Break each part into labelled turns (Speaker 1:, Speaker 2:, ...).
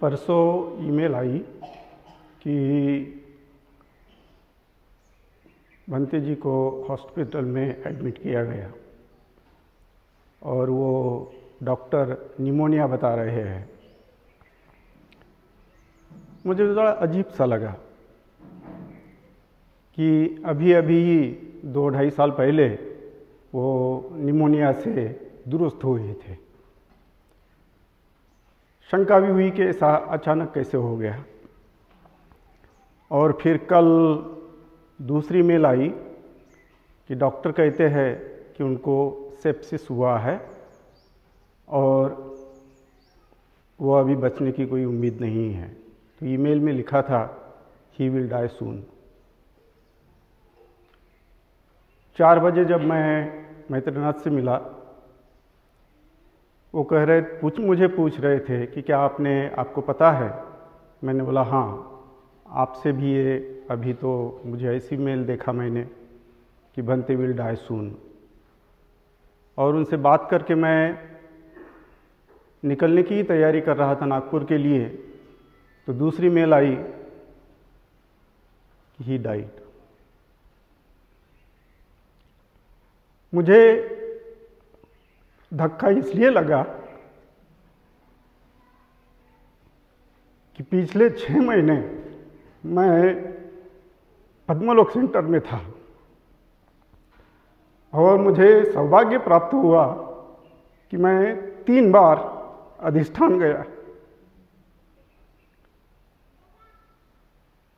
Speaker 1: परसों ईमेल आई कि भंते जी को हॉस्पिटल में एडमिट किया गया। और वो डॉक्टर निमोनिया बता रहे हैं। मुझे थोड़ा अजीब सा लगा कि अभी अभी दो ढाई साल पहले वो निमोनिया से दुरुस्त हुए थे। शंका भी हुई कि ऐसा अचानक कैसे हो गया। और फिर कल दूसरी मेल आई कि डॉक्टर कहते हैं कि उनको सेप्सिस हुआ है और वो अभी बचने की कोई उम्मीद नहीं है। तो ईमेल में लिखा था ही विल डाई सून चार बजे जब मैं मैत्रीनाथ से मिला वो कह रहे, पूछ, मुझे पूछ रहे थे कि क्या आपने, आपको पता है? मैंने बोला हाँ आपसे भी ये, अभी तो मुझे ऐसी मेल देखा मैंने कि बनते विल डाई सून और उनसे बात करके मैं निकलने की तैयारी कर रहा था नागपुर के लिए तो दूसरी मेल आई ही डाइट मुझे धक्का इसलिए लगा कि पिछले छः महीने मैं पद्मलोक सेंटर में था और मुझे सौभाग्य प्राप्त हुआ कि मैं तीन बार अधिष्ठान गया।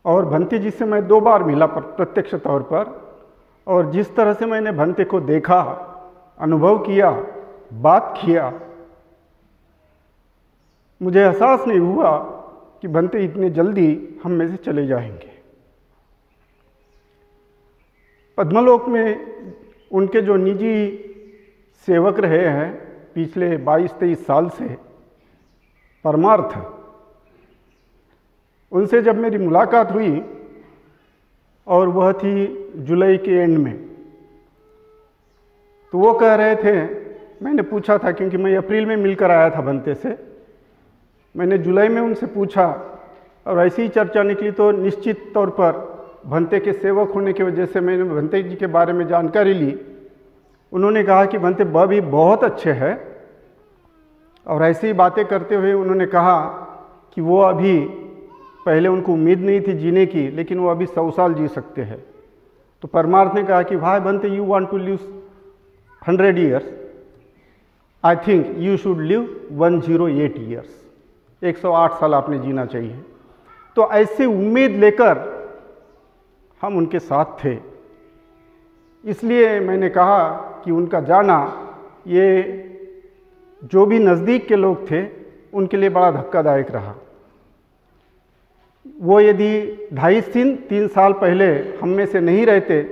Speaker 1: और भंते जी से मैं दो बार मिला पर प्रत्यक्ष तौर पर और जिस तरह से मैंने भंते को देखा, अनुभव किया बात किया। मुझे एहसास नहीं हुआ कि बनते इतने जल्दी हम में से चले जाएँगे। पद्मलोक में उनके जो निजी सेवक रहे हैं, पिछले 22-23 साल से, परमार्थ। उनसे जब मेरी मुलाकात हुई, और वह थी जुलाई के एंड में तो वो कह रहे थे मैंने पूछा था, क्योंकि मैं अप्रैल में मिलकर आया था बनते से। मैंने जुलाई में उनसे पूछा, और ऐसी ही चर्चा निकली तो निश्चित तौर पर भंते के सेवक होने की वजह से मैंने भंते जी के बारे में जानकारी ली। उन्होंने कहा कि भंते ब भी बहुत अच्छे हैं, और ऐसी ही बातें करते हुए उन्होंने कहा कि वो अभी पहले उनको उम्मीद नहीं थी जीने की, लेकिन वो अभी सौ साल जी सकते हैं। तो परमार्थ ने कहा कि, भाई Bhante you want to live hundred years I think you should live one zero eight years 108 साल आपने जीना चाहिए। तो ऐसे उम्मीद लेकर हम उनके साथ थे। इसलिए मैंने कहा कि उनका जाना, ये जो भी नज़दीक के लोग थे, उनके लिए बड़ा धक्कादायक रहा। वो यदि ढाई तीन तीन साल पहले हम में से नहीं रहते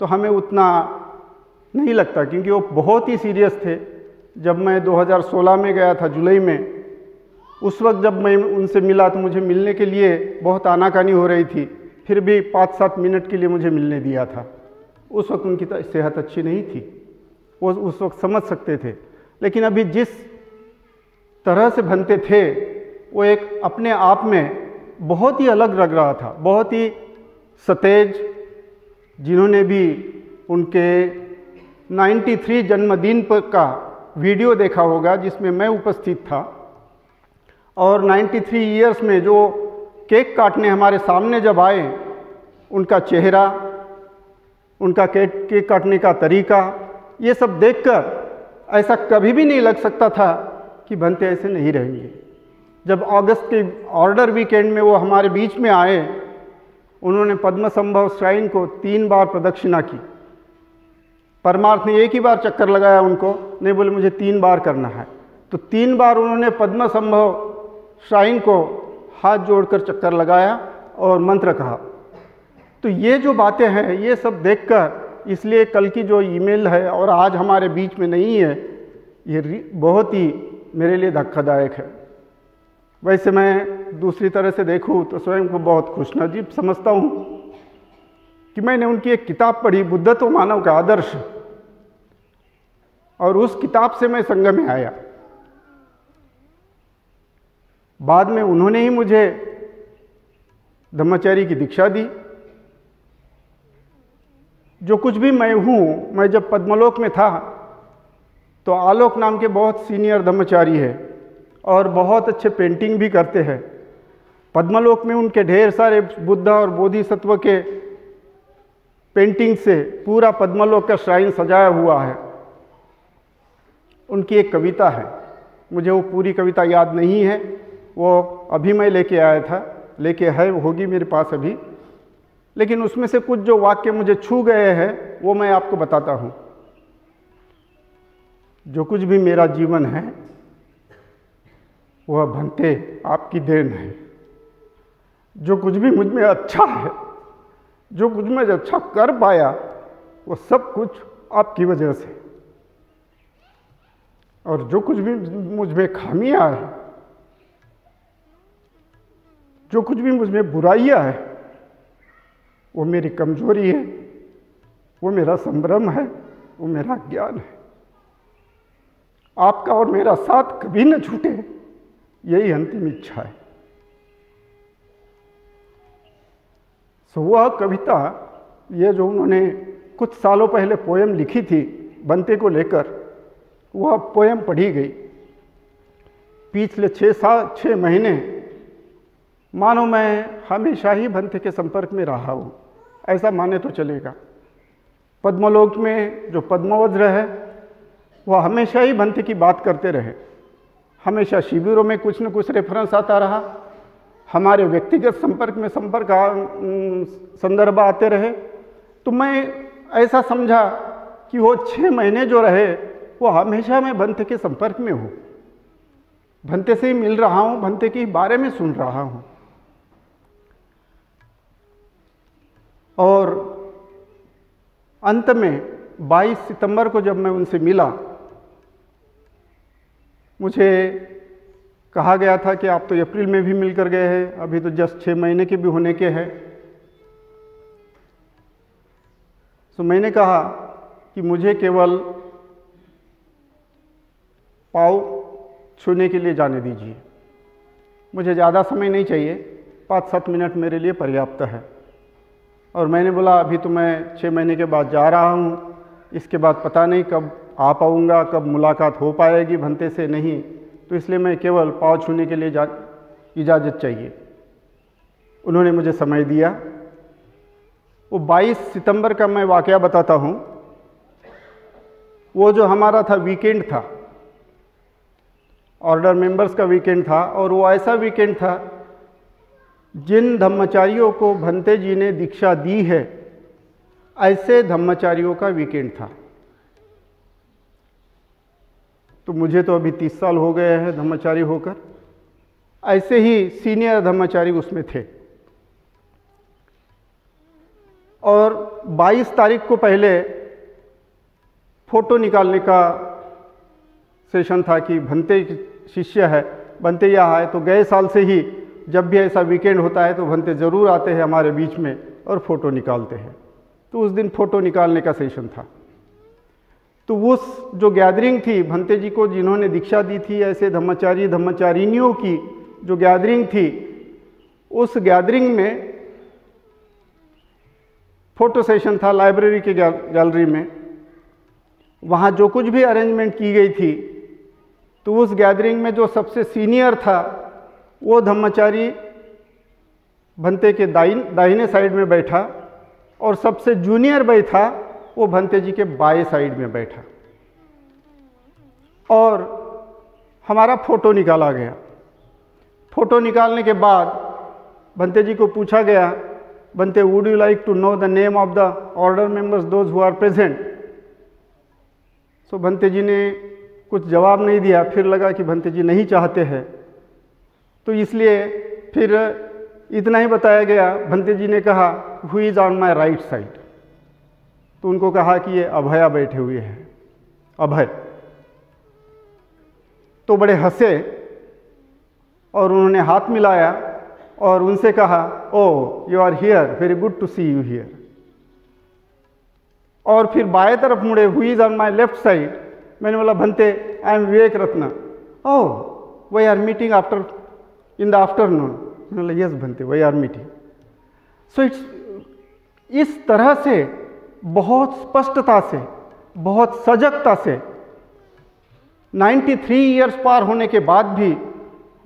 Speaker 1: तो हमें उतना नहीं लगता, क्योंकि वो बहुत ही सीरियस थे। जब मैं 2016 में गया था, जुलाई में, उस वक्त जब मैं उनसे मिला तो मुझे मिलने के लिए बहुत आनाकानी हो रही थी। फिर भी पाँच सात मिनट के लिए मुझे मिलने दिया था। उस वक्त उनकी सेहत अच्छी नहीं थी। वो उस वक्त समझ सकते थे। लेकिन अभी जिस तरह से बनते थे, वो एक अपने आप में बहुत ही अलग लग रहा था। बहुत ही सतेज, जिन्होंने भी उनके 93 जन्मदिन पर का वीडियो देखा होगा जिसमें मैं उपस्थित था। और 93 इयर्स में जो केक काटने हमारे सामने जब आए, उनका चेहरा, उनका केक केक काटने का तरीका, ये सब देखकर ऐसा कभी भी नहीं लग सकता था कि बनते ऐसे नहीं रहेंगे। जब अगस्त के ऑर्डर वीकेंड में वो हमारे बीच में आए, उन्होंने पद्म संभव श्राइन को तीन बार प्रदक्षिणा की। परमार्थ ने एक ही बार चक्कर लगाया उनको, नहीं बोले मुझे तीन बार करना है। तो तीन बार उन्होंने पद्म संभव श्राइन को हाथ जोड़कर चक्कर लगाया और मंत्र कहा। तो ये जो बातें हैं, ये सब देखकर इसलिए कल की जो ईमेल है और आज हमारे बीच में नहीं है, ये बहुत ही मेरे लिए धक्कादायक है। वैसे मैं दूसरी तरह से देखूँ तो स्वयं को बहुत खुश नजीब समझता हूँ कि मैंने उनकी एक किताब पढ़ी बुद्धत्व मानव का आदर्श। और उस किताब से मैं संगम में आया। बाद में उन्होंने ही मुझे ब्रह्मचारी की दीक्षा दी। जो कुछ भी मैं हूँ, मैं जब पद्मलोक में था तो आलोक नाम के बहुत सीनियर ब्रह्मचारी है और बहुत अच्छे पेंटिंग भी करते हैं। पद्मलोक में उनके ढेर सारे बुद्ध और बोधिसत्व के पेंटिंग से पूरा पद्मलोक का श्राइन सजाया हुआ है। उनकी एक कविता है। मुझे वो पूरी कविता याद नहीं है। वो अभी मैं लेके आया था। लेके है, होगी मेरे पास अभी। लेकिन उसमें से कुछ जो वाक्य मुझे छू गए हैं, वो मैं आपको बताता हूँ। जो कुछ भी मेरा जीवन है, वह भंते आपकी देन है। जो कुछ भी मुझमें अच्छा है, जो कुछ मैं अच्छा कर पाया, वो सब कुछ आपकी वजह से। और जो कुछ भी मुझमें खामियाँ है, जो कुछ भी मुझमें बुराइयाँ है, वो मेरी कमज़ोरी है, वो मेरा संभ्रम है, वो मेरा ज्ञान है। आपका और मेरा साथ कभी न छूटे, यही अंतिम इच्छा है। सो वह कविता, ये जो उन्होंने कुछ सालों पहले पोयम लिखी थी, बनते को लेकर वह पोयम पढ़ी गई। पिछले छः साल छः महीने, मानो मैं हमेशा ही भंते के संपर्क में रहा हूँ। ऐसा माने तो चलेगा। पद्मलोक में जो पद्मवज्र है, वह हमेशा ही भंते की बात करते रहे। हमेशा शिविरों में कुछ न कुछ रेफरेंस आता रहा। हमारे व्यक्तिगत संपर्क में संपर्क संदर्भ आते रहे। तो मैं ऐसा समझा कि वो छः महीने जो रहे वो हमेशा मैं भंत के संपर्क में हूँ। भंते से ही मिल रहा हूँ, भंते के बारे में सुन रहा हूँ। और अंत में 22 सितंबर को जब मैं उनसे मिला, मुझे कहा गया था कि आप तो अप्रैल में भी मिलकर गए हैं, अभी तो जस्ट छः महीने के भी होने के हैं। तो मैंने कहा कि मुझे केवल पाव छूने के लिए जाने दीजिए। मुझे ज़्यादा समय नहीं चाहिए। पाँच सात मिनट मेरे लिए पर्याप्त है। और मैंने बोला, अभी तो मैं छः महीने के बाद जा रहा हूँ। इसके बाद पता नहीं कब आ पाऊँगा कब मुलाकात हो पाएगी भंते से नहीं। तो इसलिए मैं केवल पाँव छूने के लिए जा, इजाज़त चाहिए। उन्होंने मुझे समय दिया। वो 22 सितंबर का मैं वाक़ बताता हूँ। वो जो हमारा था, वीकेंड था ऑर्डर मेंबर्स का वीकेंड था और वो ऐसा वीकेंड था, जिन धम्मचारियों को भंते जी ने दीक्षा दी है, ऐसे धम्मचारियों का वीकेंड था। तो मुझे तो अभी तीस साल हो गए हैं धम्मचारी होकर। ऐसे ही सीनियर धम्मचारी उसमें थे। और 22 तारीख को पहले फ़ोटो निकालने का सेशन था कि भंते शिष्य है, भंते यहाँ है तो गए साल से ही जब भी ऐसा वीकेंड होता है तो भंते ज़रूर आते हैं हमारे बीच में और फ़ोटो निकालते हैं। तो उस दिन फ़ोटो निकालने का सेशन था। तो उस जो गैदरिंग थी, भंते जी को जिन्होंने दीक्षा दी थी, ऐसे धम्मचारी धम्मचारिणियों की जो गैदरिंग थी, उस गैदरिंग में फ़ोटो सेशन था लाइब्रेरी के गैलरी में। वहाँ जो कुछ भी अरेंजमेंट की गई थी तो उस गैदरिंग में जो सबसे सीनियर था, वो धम्मचारी भंते के दाइन दाहिने साइड में बैठा और सबसे जूनियर भाई था, वो भंते जी के बाएँ साइड में बैठा। और हमारा फ़ोटो निकाला गया। फ़ोटो निकालने के बाद भंते जी को पूछा गया Bhante would you like to know the name of the order members those who are present so Bhante ji ने कुछ जवाब नहीं दिया, फिर लगा कि भंते जी नहीं चाहते हैं। तो इसलिए फिर इतना ही बताया गया। भंते जी ने कहा who is on my right side तो उनको कहा कि ये अभया बैठे हुए हैं। अभय। तो बड़े हंसे और उन्होंने हाथ मिलाया और उनसे कहा ओ you are here very good to see you here और फिर बाएँ तरफ़ मुड़े हुई is on my left side मैंने बोला, Bhante I am Vivek Ratna oh we are meeting after in the afternoon मैंने बोला yes Bhante we are meeting so it's इस तरह से, बहुत स्पष्टता से, बहुत सजगता से 93 थ्री ईयर्स पार होने के बाद भी,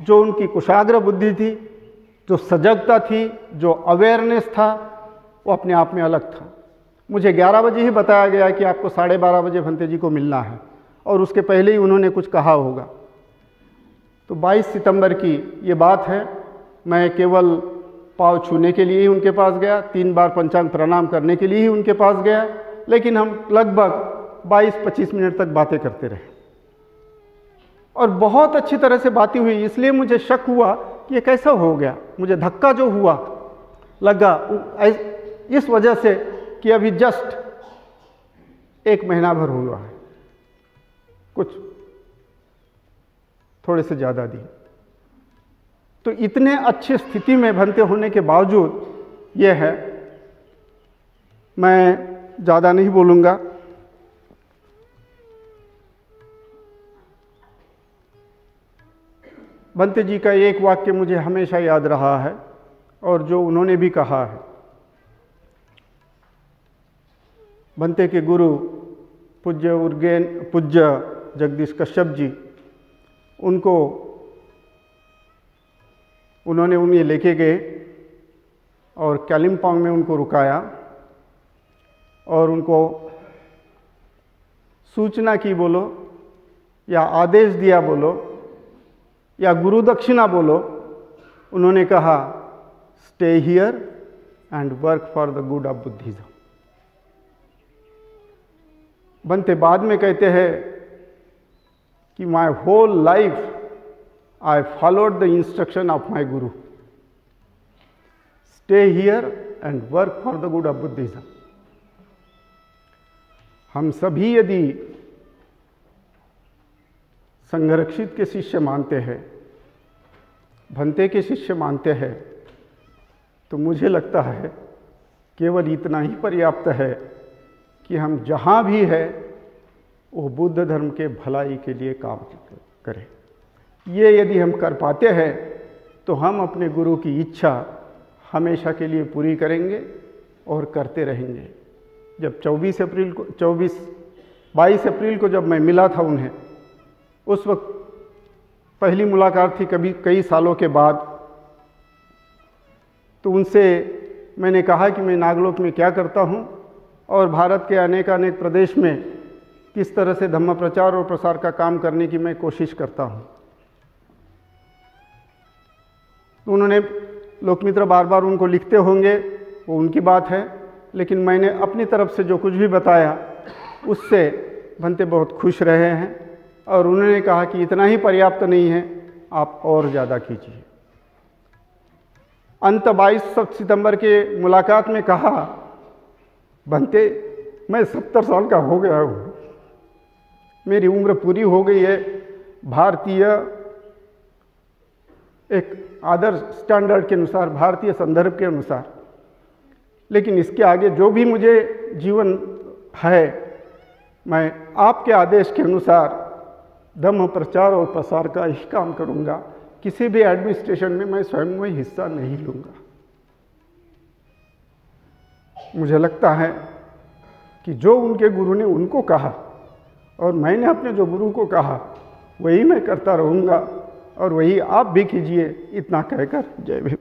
Speaker 1: जो उनकी कुशाग्र बुद्धि थी, जो सजगता थी, जो अवेयरनेस था, वो अपने आप में अलग था। मुझे 11 बजे ही बताया गया कि आपको साढ़े बारह बजे भंते जी को मिलना है। और उसके पहले ही उन्होंने कुछ कहा होगा। तो 22 सितंबर की ये बात है। मैं केवल पाव छूने के लिए ही उनके पास गया, तीन बार पंचांग प्रणाम करने के लिए ही उनके पास गया, लेकिन हम लगभग 22-25 मिनट तक बातें करते रहे। और बहुत अच्छी तरह से बातें हुई, इसलिए मुझे शक हुआ कि ये कैसा हो गया। मुझे धक्का जो हुआ, लगा इस वजह से कि अभी जस्ट एक महीना भर हुआ है। कुछ थोड़े से ज़्यादा दिए। तो इतने अच्छी स्थिति में बनते होने के बावजूद ये है, मैं ज़्यादा नहीं बोलूँगा। बंते जी का एक वाक्य मुझे हमेशा याद रहा है और जो उन्होंने भी कहा है। बनते के गुरु पूज्य उर्गेन, पूज्य जगदीश कश्यप जी, उनको, उन्होंने उन्हें लेके गए और कैलिम्पोंग में उनको रुकाया और उनको सूचना की बोलो, या आदेश दिया बोलो, या गुरु दक्षिणा बोलो, उन्होंने कहा stay here and work for the good of Buddhism Bhante बाद में कहते हैं कि my whole life I followed the instruction of my guru stay here and work for the good of Buddhism हम सभी यदि संरक्षित के शिष्य मानते हैं, भंते के शिष्य मानते हैं तो मुझे लगता है केवल इतना ही पर्याप्त है कि हम जहाँ भी है वो बुद्ध धर्म के भलाई के लिए काम करें। ये यदि हम कर पाते हैं तो हम अपने गुरु की इच्छा हमेशा के लिए पूरी करेंगे और करते रहेंगे। जब 24 अप्रैल को 24 22 अप्रैल को जब मैं मिला था उन्हें, उस वक्त पहली मुलाकात थी कभी कई सालों के बाद। तो उनसे मैंने कहा कि मैं नागलोक में क्या करता हूँ और भारत के अनेक अनेक प्रदेश में किस तरह से धम्म प्रचार और प्रसार का काम करने की मैं कोशिश करता हूँ। उन्होंने लोकमित्र बार बार उनको लिखते होंगे, वो उनकी बात है, लेकिन मैंने अपनी तरफ़ से जो कुछ भी बताया, उससे भंते बहुत खुश रहे हैं और उन्होंने कहा कि इतना ही पर्याप्त नहीं है, आप और ज़्यादा कीजिए। अंत 22 सितंबर के मुलाकात में कहा बनते मैं सत्तर साल का हो गया हूँ। मेरी उम्र पूरी हो गई है। भारतीय एक आदर्श स्टैंडर्ड के अनुसार, भारतीय संदर्भ के अनुसार। लेकिन इसके आगे जो भी मुझे जीवन है, मैं आपके आदेश के अनुसार धम्म प्रचार और प्रसार का ही काम करूँगा। किसी भी एडमिनिस्ट्रेशन में मैं स्वयं में हिस्सा नहीं लूँगा। मुझे लगता है कि जो उनके गुरु ने उनको कहा और मैंने अपने जो गुरु को कहा, वही मैं करता रहूँगा और वही आप भी कीजिए, इतना कहकर। जय भीम।